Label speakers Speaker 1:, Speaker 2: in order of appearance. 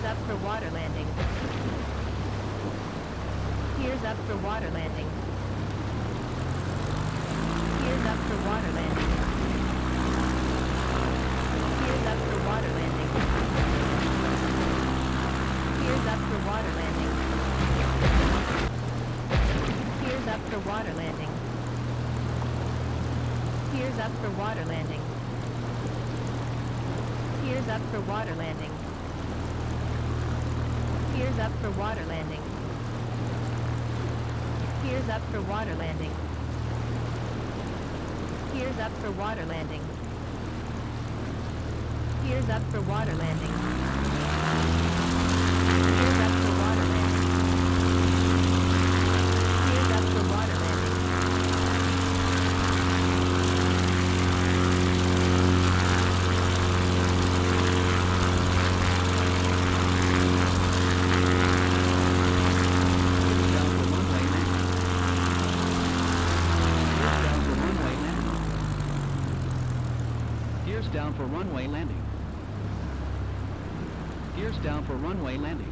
Speaker 1: Gears up for water landing. Gears up for water landing. Gears up for water landing. Gears up for water landing. Gears up for water landing. Gears up for water landing. Gears up for water landing. Gears up for water landing. Up for water landing. Gears up for water landing. Gears up for water landing. Gears up for water landing. Gears up for water landing. Gears up for water
Speaker 2: landing. Gears down for runway landing. Gears down for runway landing.